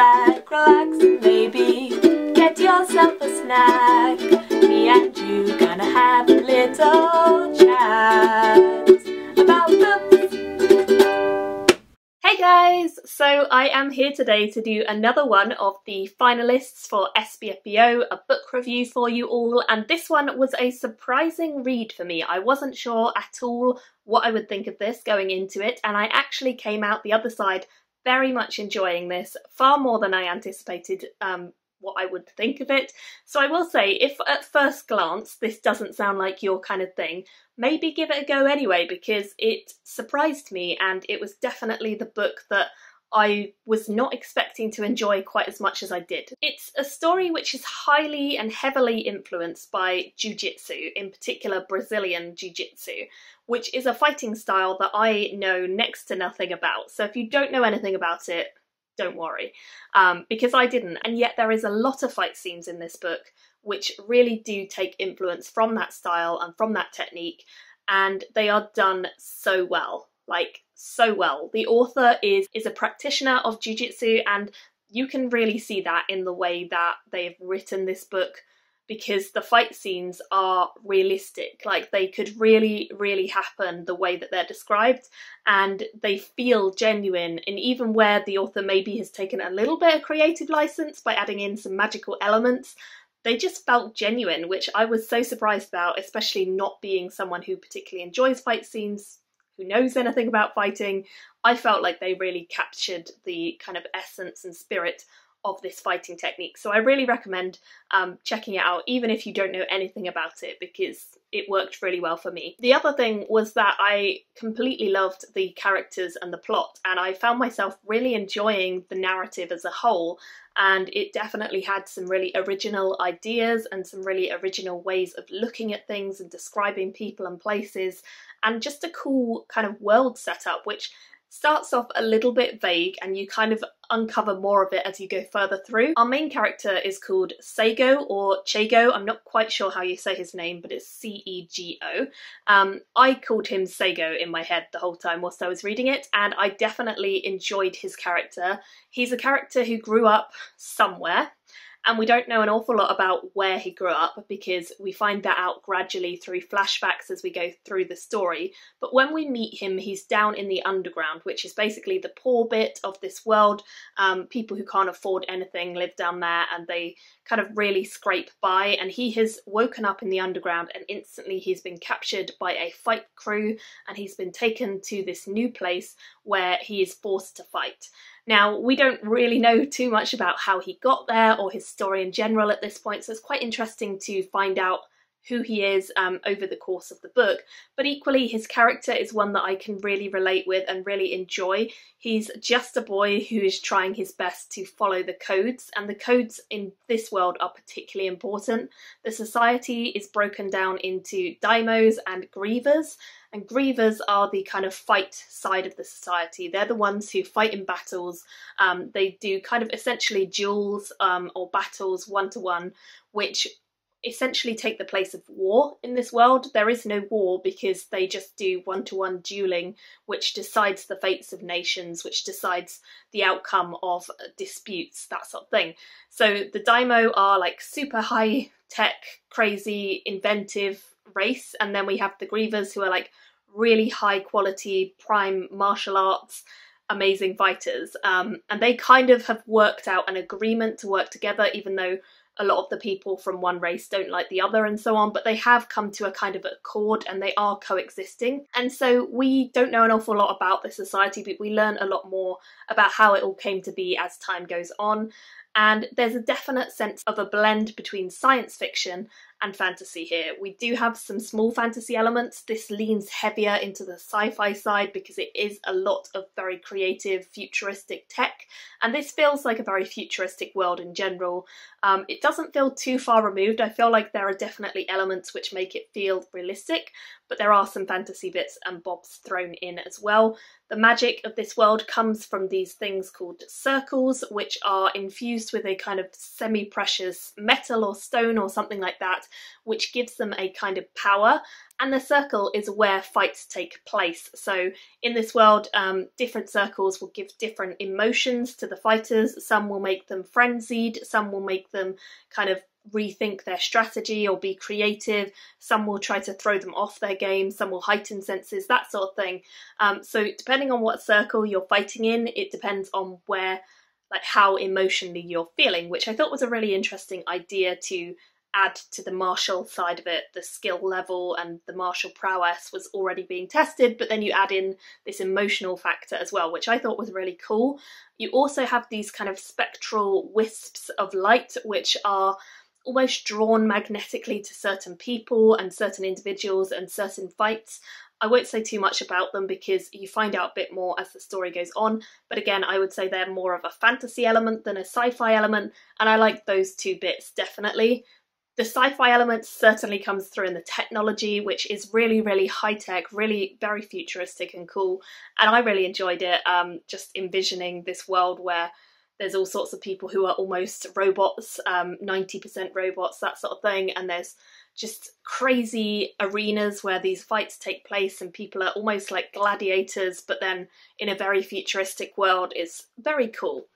back, relax, maybe get yourself a snack. Me and you gonna have a little chat about books. Hey guys! So I am here today to do another one of the finalists for SPFBO, a book review for you all, and this one was a surprising read for me. I wasn't sure at all what I would think of this going into it, and I actually came out the other side very much enjoying this, far more than I anticipated um, what I would think of it. So I will say, if at first glance this doesn't sound like your kind of thing, maybe give it a go anyway because it surprised me and it was definitely the book that I was not expecting to enjoy quite as much as I did. It's a story which is highly and heavily influenced by Jiu-Jitsu, in particular Brazilian Jiu-Jitsu, which is a fighting style that I know next to nothing about. So if you don't know anything about it, don't worry, um, because I didn't. And yet there is a lot of fight scenes in this book which really do take influence from that style and from that technique, and they are done so well like so well. The author is is a practitioner of jiu-jitsu and you can really see that in the way that they've written this book because the fight scenes are realistic. Like they could really, really happen the way that they're described and they feel genuine. And even where the author maybe has taken a little bit of creative license by adding in some magical elements, they just felt genuine, which I was so surprised about, especially not being someone who particularly enjoys fight scenes who knows anything about fighting, I felt like they really captured the kind of essence and spirit of this fighting technique. So I really recommend um, checking it out, even if you don't know anything about it, because it worked really well for me. The other thing was that I completely loved the characters and the plot, and I found myself really enjoying the narrative as a whole. And it definitely had some really original ideas and some really original ways of looking at things and describing people and places, and just a cool kind of world setup, which starts off a little bit vague and you kind of uncover more of it as you go further through. Our main character is called Sego or Chago. I'm not quite sure how you say his name, but it's C-E-G-O. Um, I called him Sego in my head the whole time whilst I was reading it, and I definitely enjoyed his character. He's a character who grew up somewhere, and we don't know an awful lot about where he grew up because we find that out gradually through flashbacks as we go through the story. But when we meet him, he's down in the underground, which is basically the poor bit of this world. Um, people who can't afford anything live down there and they kind of really scrape by. And he has woken up in the underground and instantly he's been captured by a fight crew and he's been taken to this new place where he is forced to fight. Now, we don't really know too much about how he got there or his story in general at this point, so it's quite interesting to find out who he is um, over the course of the book. But equally, his character is one that I can really relate with and really enjoy. He's just a boy who is trying his best to follow the codes, and the codes in this world are particularly important. The society is broken down into daimyos and grievers, and grievers are the kind of fight side of the society. They're the ones who fight in battles. Um, they do kind of essentially duels um, or battles one to one, which essentially take the place of war in this world. There is no war because they just do one to one dueling, which decides the fates of nations, which decides the outcome of disputes, that sort of thing. So the Daimyo are like super high tech, crazy, inventive race, and then we have the Grievers who are like really high quality, prime martial arts. Amazing fighters, um, and they kind of have worked out an agreement to work together, even though a lot of the people from one race don't like the other and so on, but they have come to a kind of accord and they are coexisting. And so we don't know an awful lot about the society, but we learn a lot more about how it all came to be as time goes on. And there's a definite sense of a blend between science fiction and fantasy here. We do have some small fantasy elements. This leans heavier into the sci-fi side because it is a lot of very creative, futuristic tech, and this feels like a very futuristic world in general. Um, it doesn't feel too far removed. I feel like there are definitely elements which make it feel realistic, but there are some fantasy bits and bobs thrown in as well. The magic of this world comes from these things called circles, which are infused with a kind of semi precious metal or stone or something like that, which gives them a kind of power. And the circle is where fights take place. So, in this world, um, different circles will give different emotions to the fighters. Some will make them frenzied, some will make them kind of rethink their strategy or be creative. Some will try to throw them off their game, some will heighten senses, that sort of thing. Um, so depending on what circle you're fighting in, it depends on where, like how emotionally you're feeling, which I thought was a really interesting idea to add to the martial side of it. The skill level and the martial prowess was already being tested, but then you add in this emotional factor as well, which I thought was really cool. You also have these kind of spectral wisps of light, which are almost drawn magnetically to certain people and certain individuals and certain fights. I won't say too much about them because you find out a bit more as the story goes on, but again, I would say they're more of a fantasy element than a sci fi element, and I like those two bits definitely. The sci fi element certainly comes through in the technology, which is really, really high tech, really very futuristic and cool, and I really enjoyed it. Um, just envisioning this world where there's all sorts of people who are almost robots, um, 90% robots, that sort of thing, and there's just crazy arenas where these fights take place and people are almost like gladiators, but then in a very futuristic world is very cool.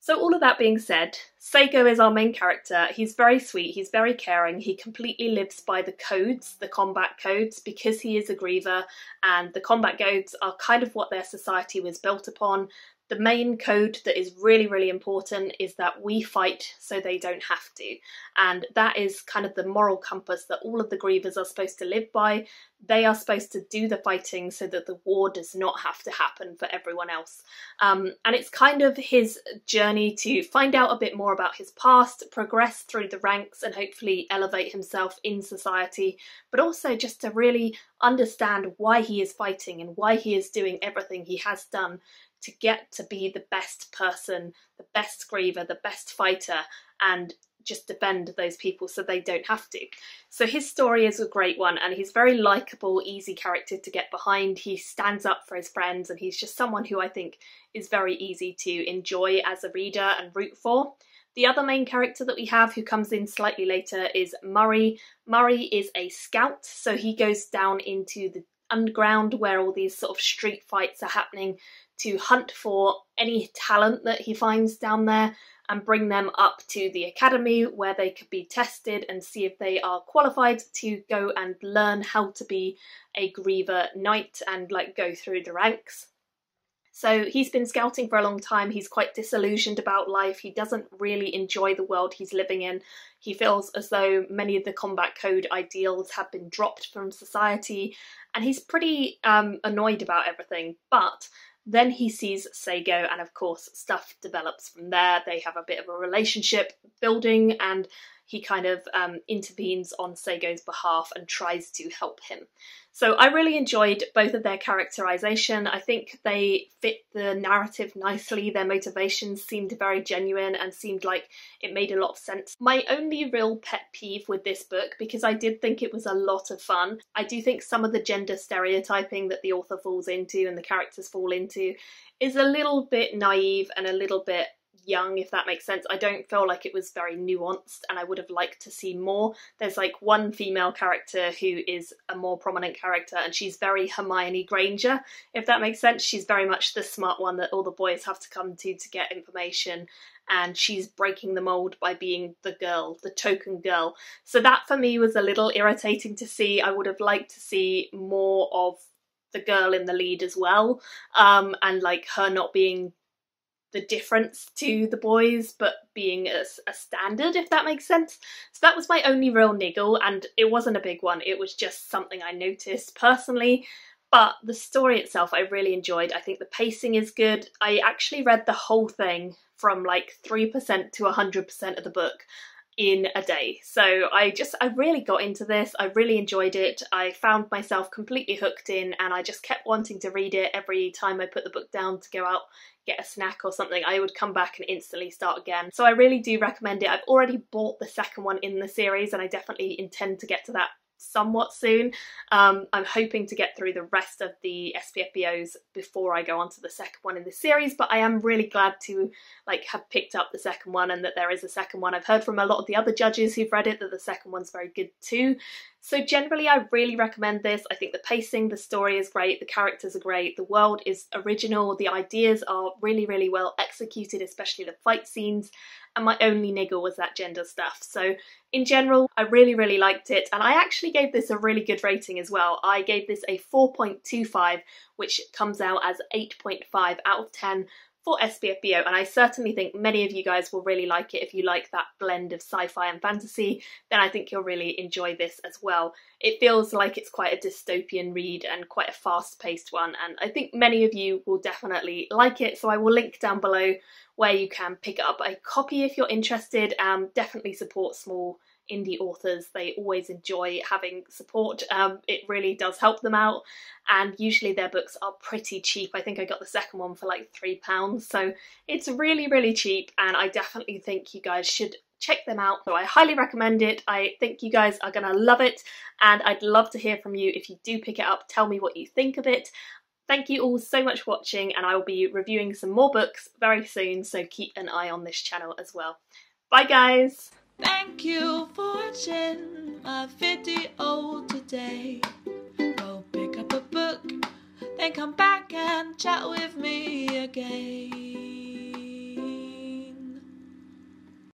So all of that being said, Cego is our main character. He's very sweet, he's very caring, he completely lives by the codes, the combat codes, because he is a griever, and the combat codes are kind of what their society was built upon. The main code that is really, really important is that we fight so they don't have to. And that is kind of the moral compass that all of the grievers are supposed to live by. They are supposed to do the fighting so that the war does not have to happen for everyone else. Um, and it's kind of his journey to find out a bit more about his past, progress through the ranks, and hopefully elevate himself in society, but also just to really understand why he is fighting and why he is doing everything he has done to get to be the best person, the best griever, the best fighter, and just defend those people so they don't have to. So his story is a great one and he's very likable, easy character to get behind. He stands up for his friends and he's just someone who I think is very easy to enjoy as a reader and root for. The other main character that we have who comes in slightly later is Murray. Murray is a scout, so he goes down into the underground where all these sort of street fights are happening to hunt for any talent that he finds down there and bring them up to the academy where they could be tested and see if they are qualified to go and learn how to be a Griever Knight and like go through the ranks. So he's been scouting for a long time. He's quite disillusioned about life. He doesn't really enjoy the world he's living in. He feels as though many of the combat code ideals have been dropped from society, and he's pretty um, annoyed about everything. But then he sees Cego, and of course, stuff develops from there. They have a bit of a relationship building, and he kind of um, intervenes on Cego's behalf and tries to help him. So I really enjoyed both of their characterization. I think they fit the narrative nicely. Their motivations seemed very genuine and seemed like it made a lot of sense. My only real pet peeve with this book, because I did think it was a lot of fun, I do think some of the gender stereotyping that the author falls into and the characters fall into is a little bit naive and a little bit young, if that makes sense. I don't feel like it was very nuanced and I would have liked to see more. There's like one female character who is a more prominent character and she's very Hermione Granger, if that makes sense. She's very much the smart one that all the boys have to come to to get information and she's breaking the mold by being the girl, the token girl. So that for me was a little irritating to see. I would have liked to see more of the girl in the lead as well um, and like her not being the difference to the boys, but being a, a, standard, if that makes sense. So that was my only real niggle, and it wasn't a big one, it was just something I noticed personally. But the story itself I really enjoyed. I think the pacing is good. I actually read the whole thing from like 3% to 100% of the book in a day. So I just, I really got into this. I really enjoyed it. I found myself completely hooked in and I just kept wanting to read it every time I put the book down to go out, get a snack or something. I would come back and instantly start again. So I really do recommend it. I've already bought the second one in the series and I definitely intend to get to that somewhat soon. Um, I'm hoping to get through the rest of the SPFBOs before I go on to the second one in the series, but I am really glad to like have picked up the second one and that there is a second one. I've heard from a lot of the other judges who've read it that the second one's very good too. So generally I really recommend this. I think the pacing, the story is great, the characters are great, the world is original, the ideas are really, really well executed, especially the fight scenes, and my only niggle was that gender stuff. So in general, I really, really liked it, and I actually gave this a really good rating as well. I gave this a 4.25, which comes out as 8.5 out of 10 for SPFBO, and I certainly think many of you guys will really like it if you like that blend of sci-fi and fantasy then I think you'll really enjoy this as well. It feels like it's quite a dystopian read and quite a fast-paced one and I think many of you will definitely like it so I will link down below where you can pick up a copy if you're interested. Um, definitely support small indie authors. They always enjoy having support. Um, it really does help them out and usually their books are pretty cheap. I think I got the second one for like three pounds so it's really really cheap and I definitely think you guys should check them out. So I highly recommend it. I think you guys are going to love it and I'd love to hear from you if you do pick it up. Tell me what you think of it. Thank you all so much for watching and I will be reviewing some more books very soon so keep an eye on this channel as well. Bye guys! Thank you for watching my video today. Go pick up a book, then come back and chat with me again.